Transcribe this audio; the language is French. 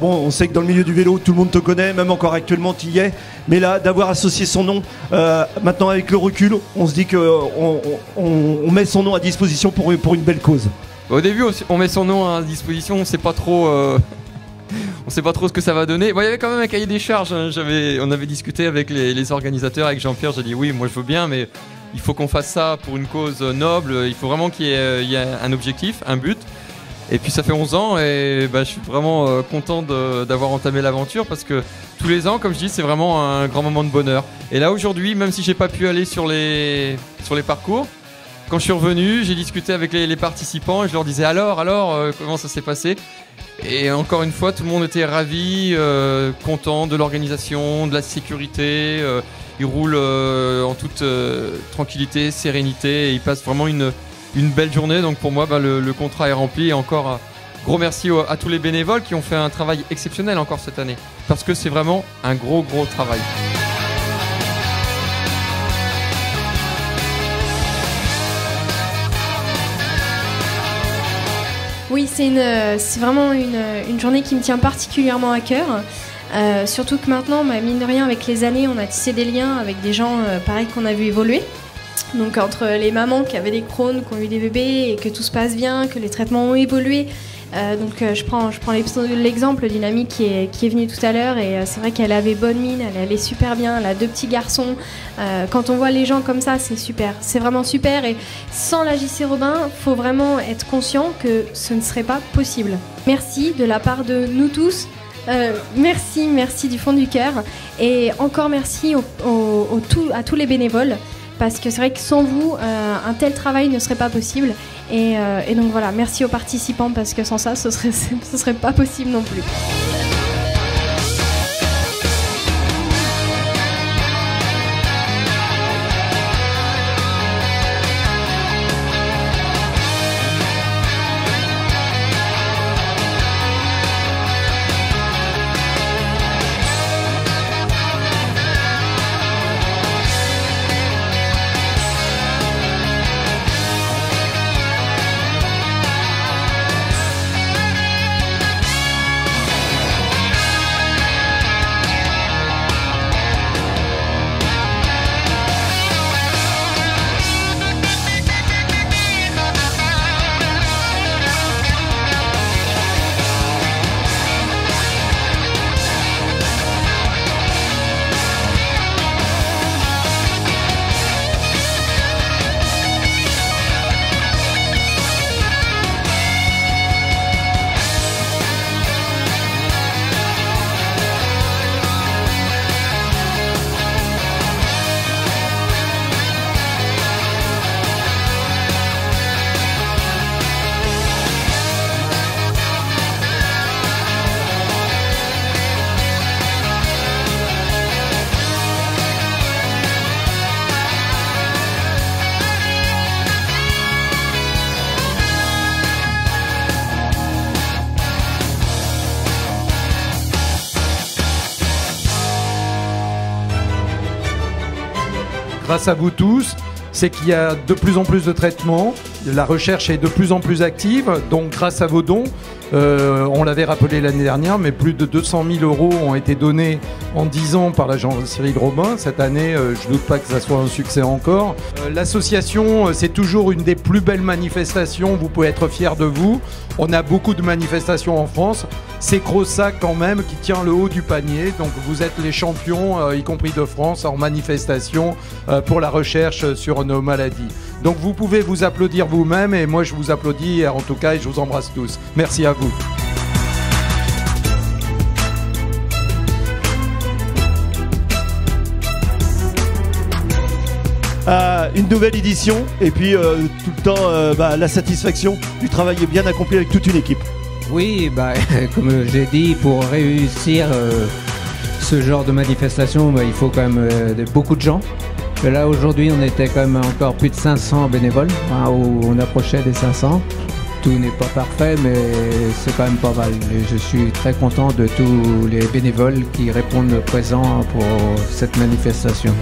bon, on sait que dans le milieu du vélo, tout le monde te connaît, même encore actuellement, tu y es. Mais là, d'avoir associé son nom, euh, maintenant avec le recul, on se dit qu'on on, met son nom à disposition pour, une belle cause. Au début, on met son nom à disposition, on sait pas trop. Euh, on sait pas trop ce que ça va donner. Il y avait quand même un cahier des charges. Hein. On avait discuté avec les, organisateurs, avec Jean-Pierre. J'ai dit oui, moi je veux bien, mais il faut qu'on fasse ça pour une cause noble. Il faut vraiment qu'il y, ait un objectif, un but. Et puis ça fait 11 ans et bah, je suis vraiment euh, content d'avoir entamé l'aventure parce que tous les ans, comme je dis, c'est vraiment un grand moment de bonheur. Et là aujourd'hui, même si j'ai pas pu aller sur les, sur les parcours, quand je suis revenu, j'ai discuté avec les, participants et je leur disais alors, alors, euh, comment ça s'est passé? Et encore une fois, tout le monde était ravi, euh, content de l'organisation, de la sécurité. ils roulent en toute tranquillité, sérénité et ils passent vraiment une une belle journée. Donc pour moi, bah, le, contrat est rempli. Et encore, gros merci à tous les bénévoles qui ont fait un travail exceptionnel encore cette année. Parce que c'est vraiment un gros, gros travail. Oui, c'est vraiment une, journée qui me tient particulièrement à cœur. Euh, surtout que maintenant, bah, mine de rien, avec les années, on a tissé des liens avec des gens euh, pareils qu'on a vu évoluer. Donc entre les mamans qui avaient des Crohn, qui ont eu des bébés et que tout se passe bien, que les traitements ont évolué. Euh, donc euh, je prends, l'exemple d'une amie qui est, qui est venue tout à l'heure et euh, c'est vrai qu'elle avait bonne mine, elle allait super bien, elle a deux petits garçons. quand on voit les gens comme ça, c'est super, c'est vraiment super et sans la JC Robin, faut vraiment être conscient que ce ne serait pas possible. Merci de la part de nous tous. merci, merci du fond du cœur et encore merci à tous les bénévoles parce que c'est vrai que sans vous, euh, un tel travail ne serait pas possible. Euh, et, donc voilà, merci aux participants parce que sans ça, ce serait, ce serait pas possible non plus. Grâce à vous tous, c'est qu'il y a de plus en plus de traitements, la recherche est de plus en plus active, donc grâce à vos dons, euh, on l'avait rappelé l'année dernière, mais plus de 200 000 euros ont été donnés en 10 ans par l'agence Cyril Robin. Cette année, euh, je ne doute pas que ça soit un succès encore. Euh, l'association, c'est toujours une des plus belles manifestations. Vous pouvez être fiers de vous. On a beaucoup de manifestations en France. C'est Crossac quand même qui tient le haut du panier. Donc vous êtes les champions, y compris de France, en manifestation pour la recherche sur nos maladies. Donc vous pouvez vous applaudir vous-même et moi je vous applaudis en tout cas et je vous embrasse tous. Merci à vous. Euh, une nouvelle édition et puis euh, tout le temps euh, bah, la satisfaction du travail bien accompli avec toute une équipe. Oui, bah, comme j'ai dit, pour réussir ce genre de manifestation, bah, il faut quand même beaucoup de gens là, aujourd'hui, on était quand même encore plus de 500 bénévoles, hein, où on approchait des 500. Tout n'est pas parfait, mais c'est quand même pas mal. Je suis très content de tous les bénévoles qui répondent présents pour cette manifestation.